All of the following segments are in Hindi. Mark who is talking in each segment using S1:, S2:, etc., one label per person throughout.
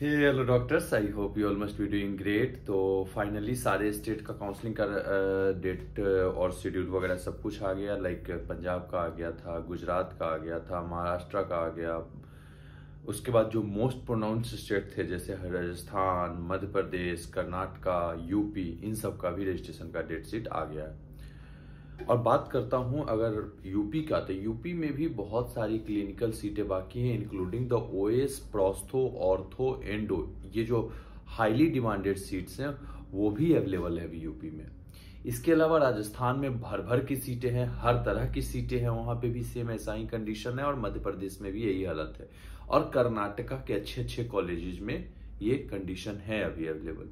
S1: Hello doctors I hope you all must be doing great तो फाइनली सारे स्टेट का काउंसलिंग का डेट और शेड्यूल वगैरह सब कुछ आ गया. लाइक पंजाब का आ गया था, गुजरात का आ गया था, महाराष्ट्र का आ गया. उसके बाद जो मोस्ट प्रोनाउंस स्टेट थे, जैसे राजस्थान, मध्य प्रदेश, कर्नाटका यूपी इन सब का भी रजिस्ट्रेशन का डेट शीट आ गया. है और बात करता हूँ अगर यूपी का तो यूपी में भी बहुत सारी क्लिनिकल सीटें बाकी हैं including the OS prostho ortho endo ये जो हाईली डिमांडेड सीट्स हैं, वो भी अवेलेबल है अभी यूपी में। इसके अलावा राजस्थान में भर भर की सीटें हैं, हर तरह की सीटें हैं, वहाँ पे भी सेम ऐसा ही कंडीशन है और मध्य प्रदेश में भी यही हालत है। और कर्नाटका के अच्छे अच्छे कॉलेजेस में ये कंडीशन है अभी अवेलेबल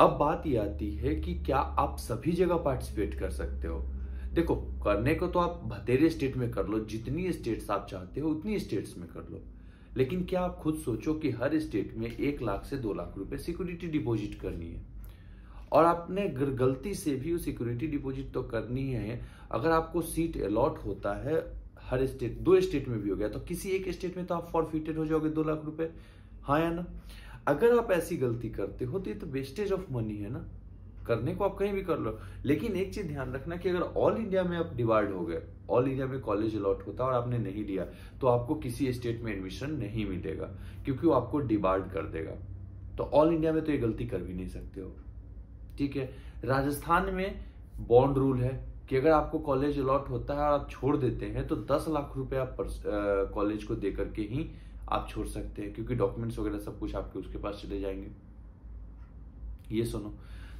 S1: अब बात ये आती है कि क्या आप सभी जगह पार्टिसिपेट कर सकते हो? देखो, करने को तो आप बतेरे स्टेट में कर लो, जितनी स्टेट्स आप चाहते हो, उतनी स्टेट्स में कर लो। लेकिन क्या आप खुद सोचो कि हर स्टेट में एक लाख से दो लाख रुपए सिक्योरिटी डिपॉजिट करनी है? और आपने गलती से भी सिक्योरिटी डिपॉजिट तो करनी है, अगर आपको सीट अलॉट होता है, हर स्टेट दो स्टेट में भी हो गया तो किसी एक स्टेट में तो आप फॉरफिटेड हो जाओगे दो लाख रुपए। हाँ या ना? अगर आप ऐसी गलती करते हो तो ये तो वेस्टेज ऑफ़ मनी है ना। करने को आप कहीं भी कर लो। लेकिन एक चीज़ ध्यान रखना कि अगर ऑल इंडिया में आप डिवाइड हो गए ऑल इंडिया में कॉलेज अलॉट होता है और आपने नहीं लिया तो आपको किसी स्टेट में एडमिशन नहीं मिलेगा, क्योंकि वो आपको डिवाइड कर देगा। तो ऑल इंडिया में तो ये गलती कर भी नहीं सकते हो। ठीक है? राजस्थान में बॉन्ड रूल है कि अगर आपको कॉलेज अलॉट होता है और आप छोड़ देते हैं तो दस लाख रुपए आप कॉलेज को दे करके ही आप छोड़ सकते हैं, क्योंकि डॉक्यूमेंट्स वगैरह सब कुछ आपके उसके पास चले जाएँगे। ये सुनो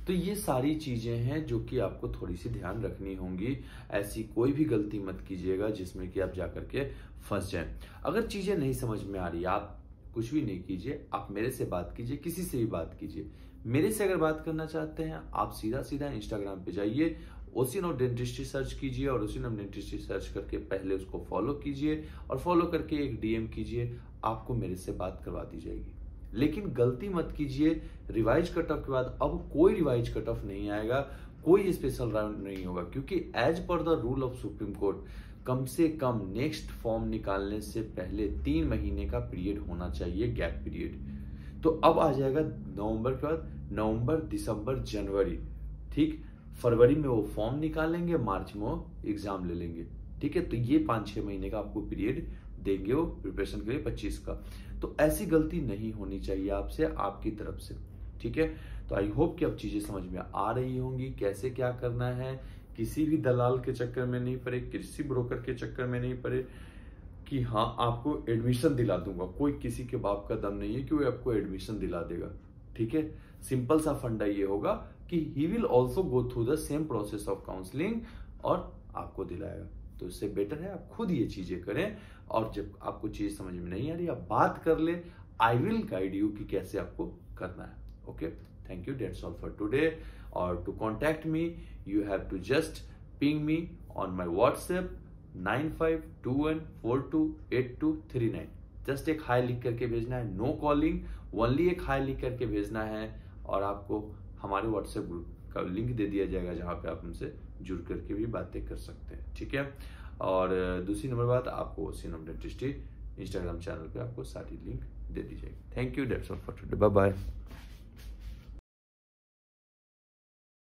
S1: तो ये सारी चीज़ें हैं जो कि आपको थोड़ी सी ध्यान रखनी होंगी। ऐसी कोई भी गलती मत कीजिएगा जिसमें कि आप जाकर के फंस जाएँ। अगर चीज़ें नहीं समझ में आ रही, आप कुछ भी नहीं कीजिए, आप मेरे से बात कीजिए, किसी से भी बात कीजिए। मेरे से अगर बात करना चाहते हैं, आप सीधा सीधा इंस्टाग्राम पे जाइए ओसिनो डेंटिस्ट्री सर्च कीजिए और ओसिनो डेंटिस्ट्री सर्च करके पहले उसको फॉलो कीजिए और फॉलो करके एक डीएम कीजिए, आपको मेरे से बात करवा दी जाएगी। लेकिन गलती मत कीजिए रिवाइज कट ऑफ़ के बाद अब कोई रिवाइज कट ऑफ़ नहीं आएगा, कोई स्पेशल राउंड नहीं होगा, क्योंकि as per the rule of supreme court कम से कम नेक्स्ट फॉर्म निकालने से पहले तीन महीने का पीरियड होना चाहिए गैप पीरियड तो अब आ जाएगा नवंबर के बाद, नवंबर, दिसंबर, जनवरी, ठीक? फरवरी में वो फॉर्म निकालेंगे, मार्च में वो एग्ज़ाम ले लेंगे। ठीक है? तो ये पाँच छह महीने का आपको पीरियड देंगे वो प्रिपरेशन के लिए पच्चीस का। तो ऐसी गलती नहीं होनी चाहिए आपसे, आपकी तरफ़ से। ठीक है? तो आई होप कि अब चीज़ें समझ में आ रही होंगी, कैसे क्या करना है। किसी भी दलाल के चक्कर में नहीं पड़े, किसी ब्रोकर के चक्कर में नहीं पड़े कि हाँ आपको एडमिशन दिला दूँगा। कोई किसी के बाप का दम नहीं है कि वो आपको एडमिशन दिला देगा। ठीक है? सिंपल सा फंडा ये होगा कि he will also go through the same process of counselling और आपको दिलाएगा। तो इससे बेटर है, आप खुद ये चीज़ें करें और जब आपको चीज़ समझ में नहीं आ रही, आप बात कर ले। आई विल गाइड यू कि कैसे आपको करना है। Okay thank you that's all for today और to contact me you have to just ping me on my WhatsApp nine five two one four two eight two three nine just एक हाई लिख करके भेजना है नो कॉलिंग ओनली एक हाई लिख करके भेजना है और आपको हमारे व्हाट्सएप ग्रुप का लिंक दे दिया जाएगा जहाँ पे आप हमसे जुड़ करके भी बातें कर सकते हैं। ठीक है? और दूसरी नंबर बात, आपको सीनम डेंटिस्टी इंस्टाग्राम चैनल पे आपको सारी लिंक दे दी जाएगी। Thank you that's all for today bye bye